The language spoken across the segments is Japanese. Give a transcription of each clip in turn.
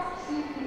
Thank you.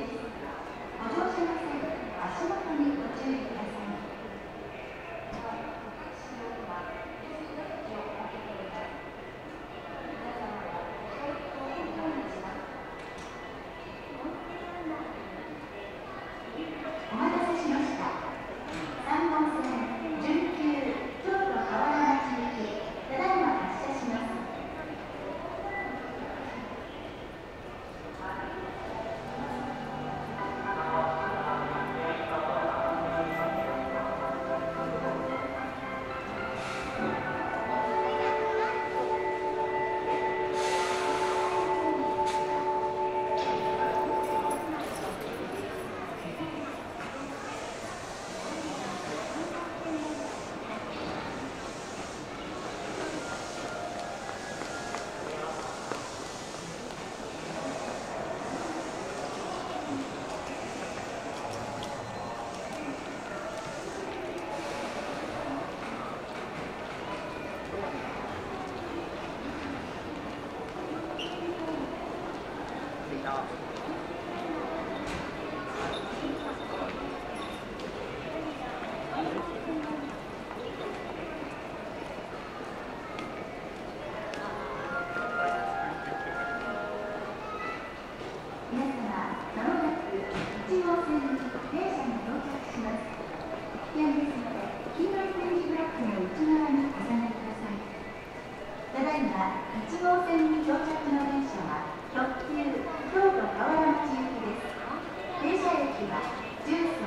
駅は、住所、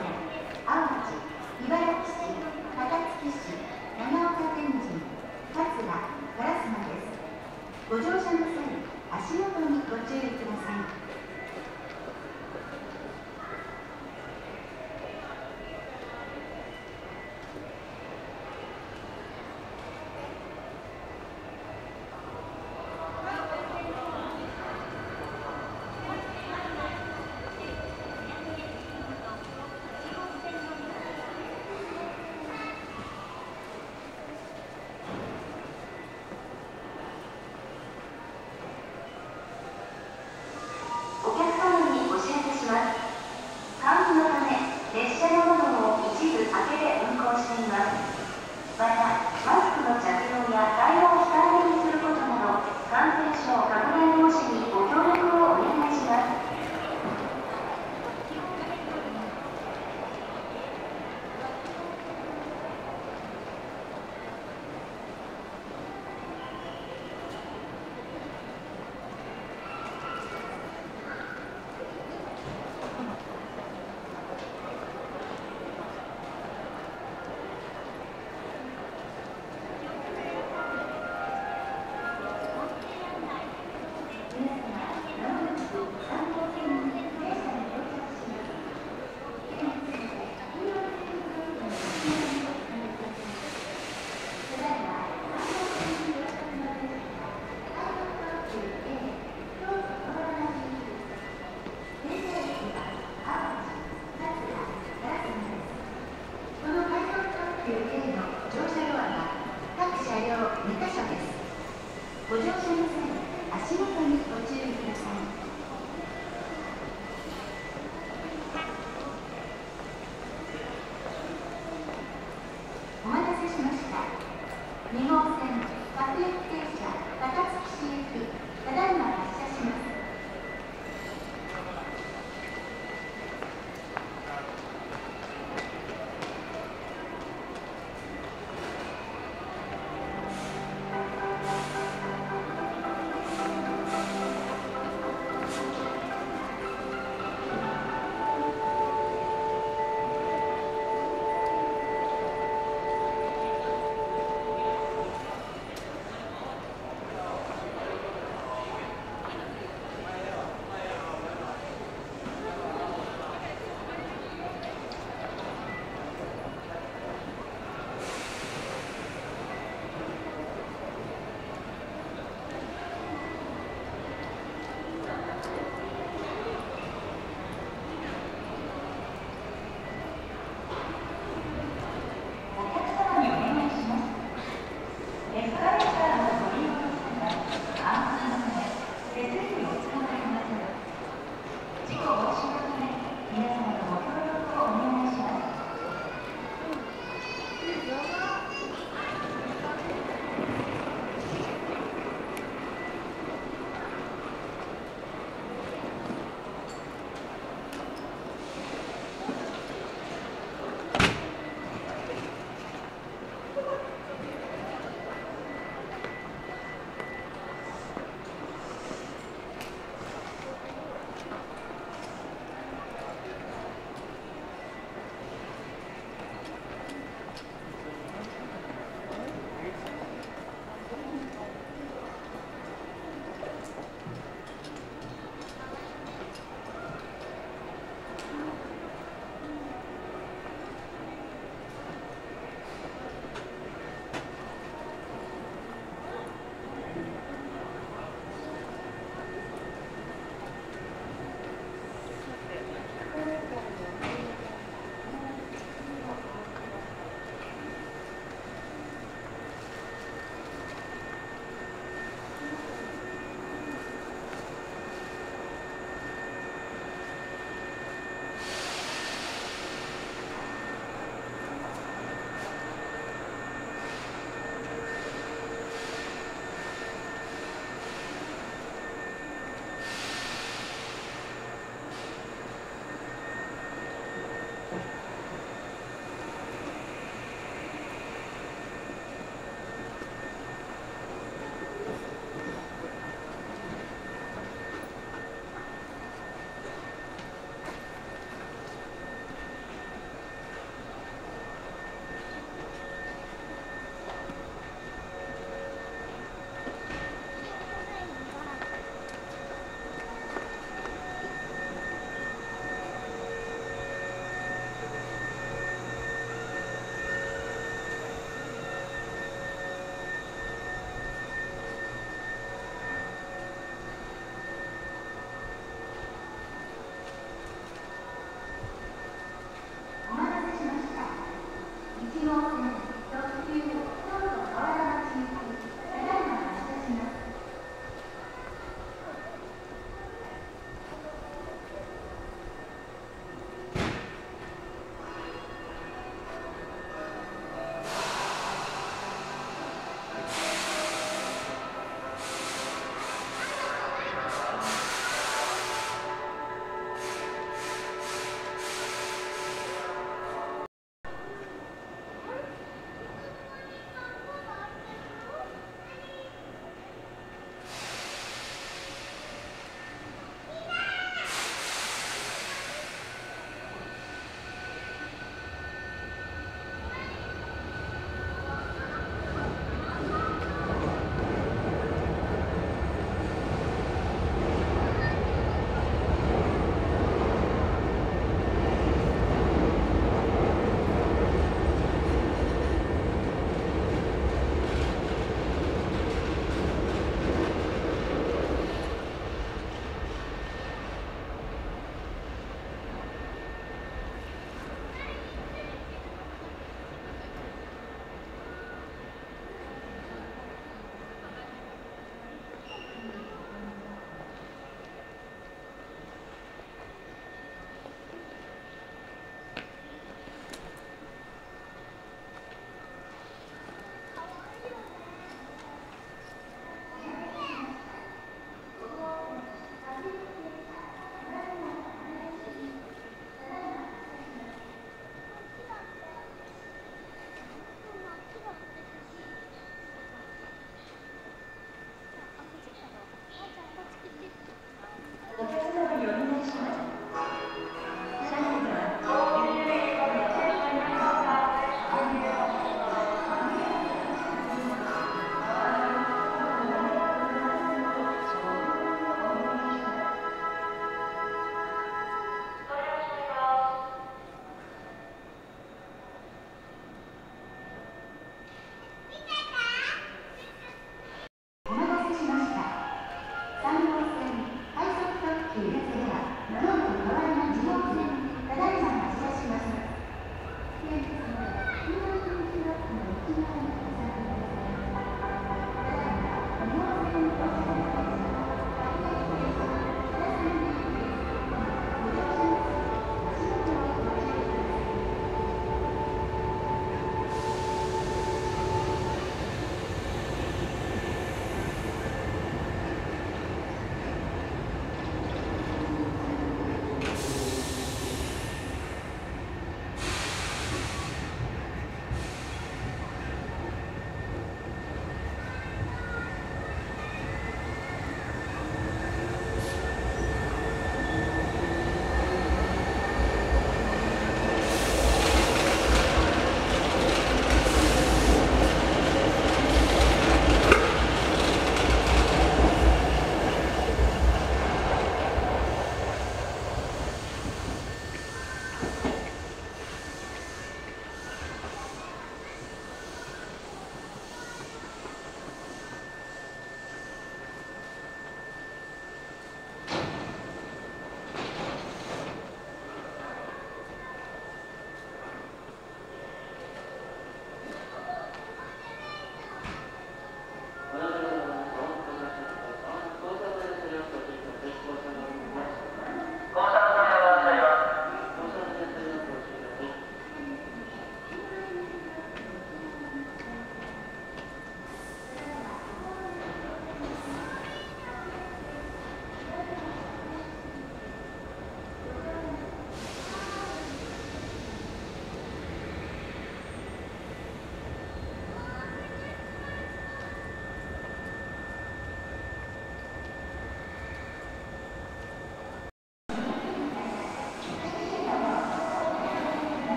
淡路、茨城市、高槻市、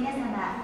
皆様、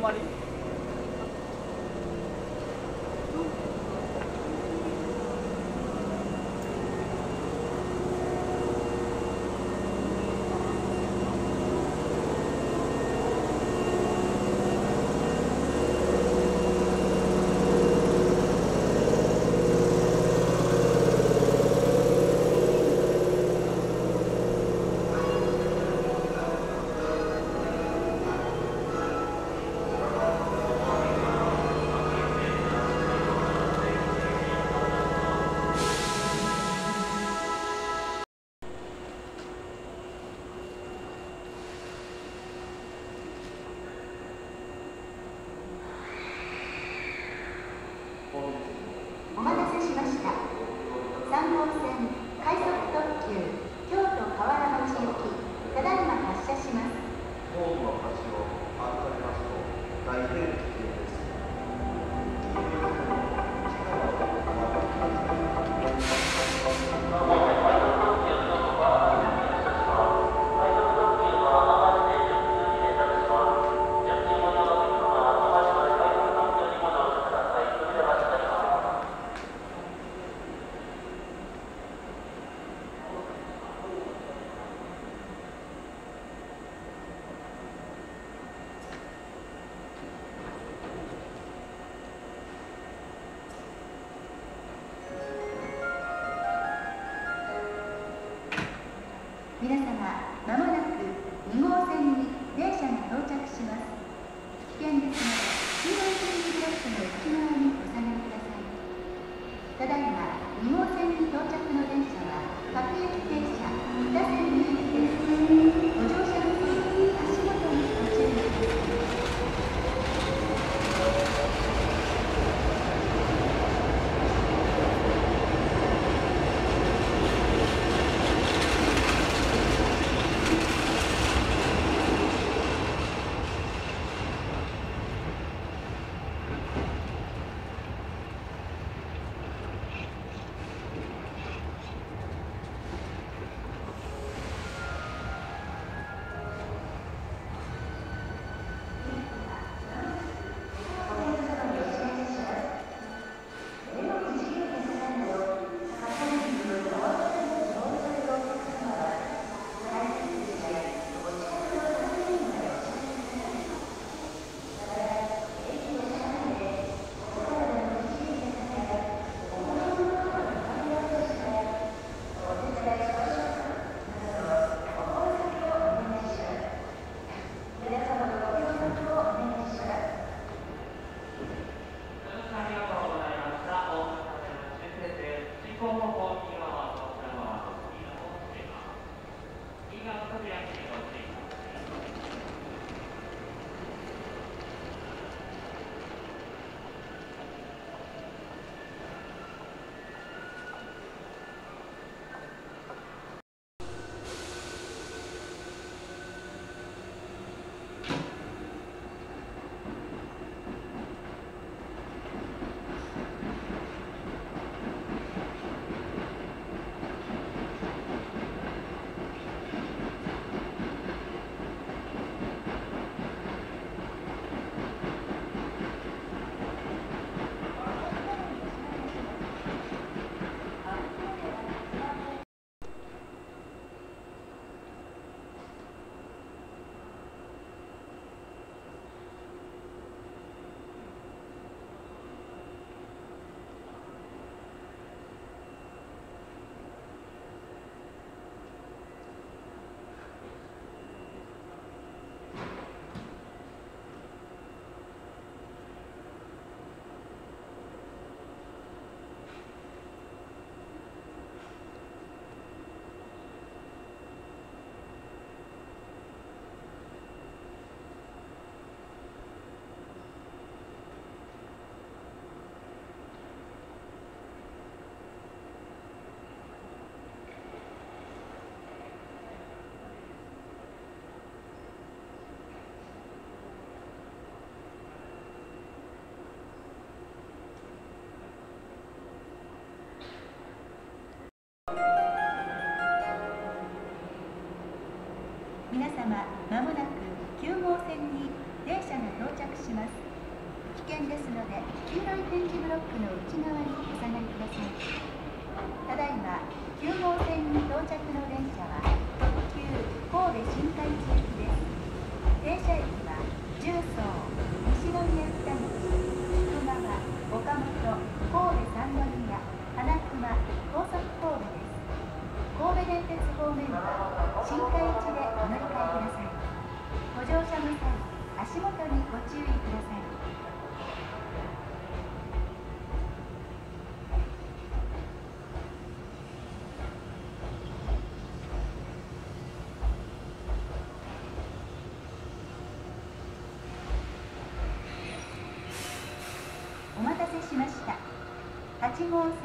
money. まもなく9号線に電車が到着します。危険ですので黄色い点字ブロックの内側にお下がりください。ただいま9号線に到着の animals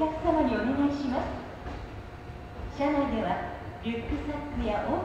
客様にお願いします。車内ではリュックサックや大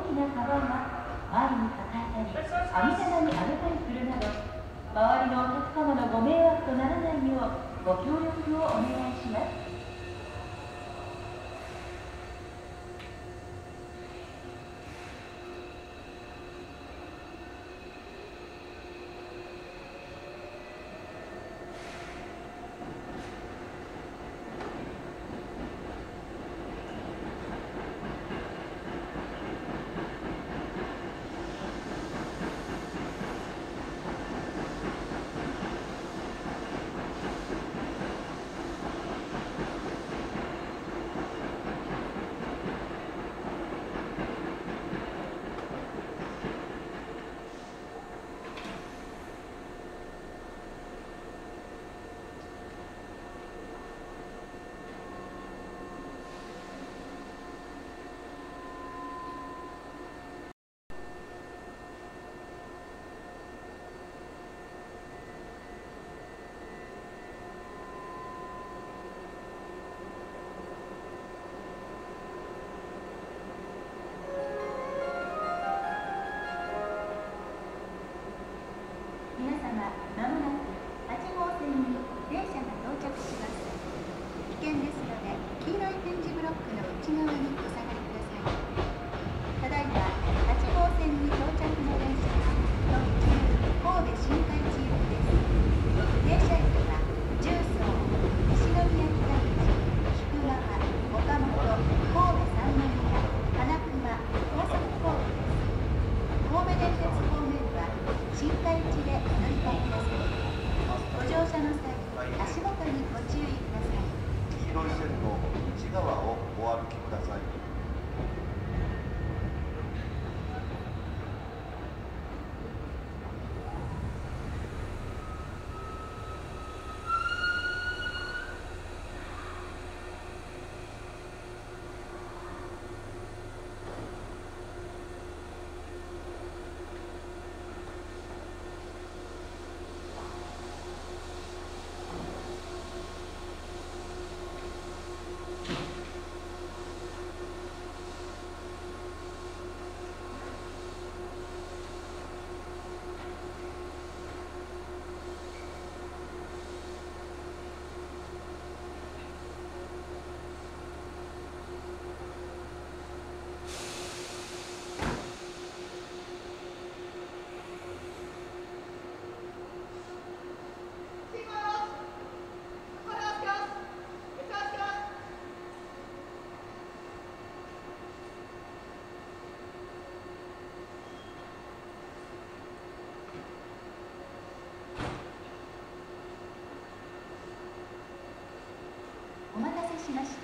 しました。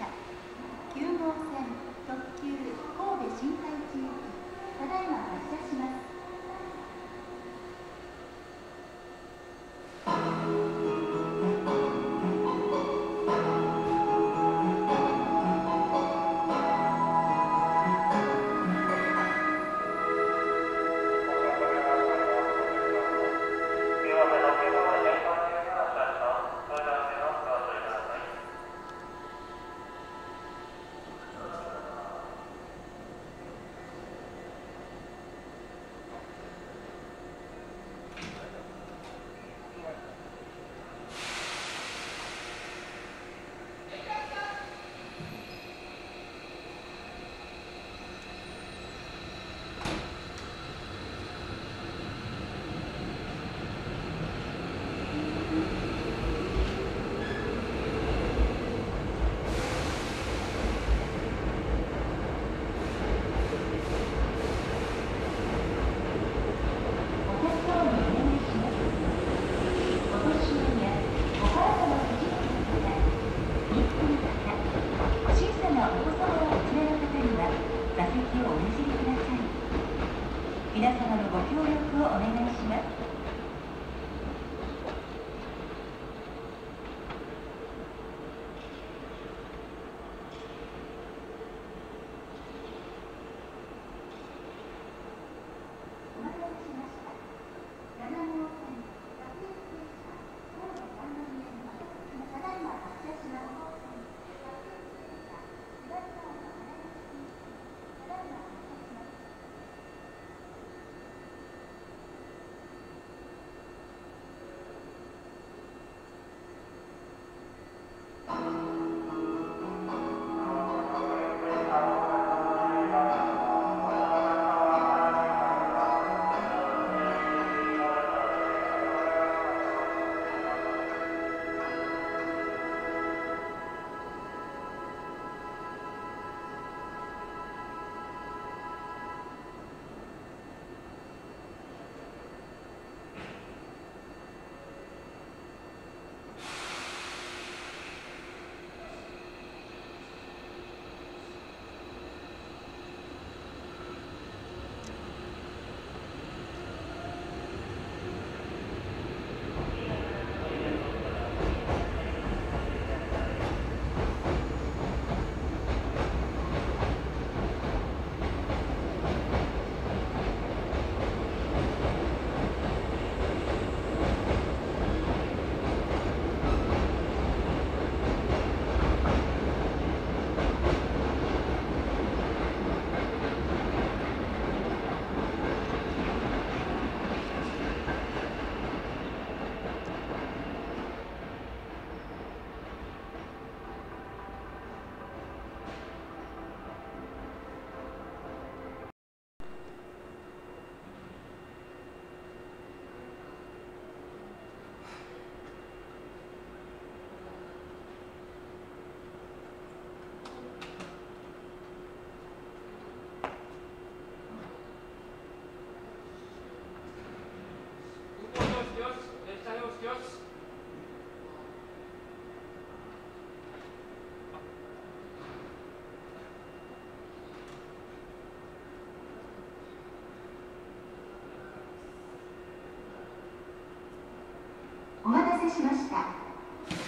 せしました。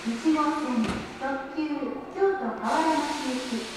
1号線特急京都河原町行き。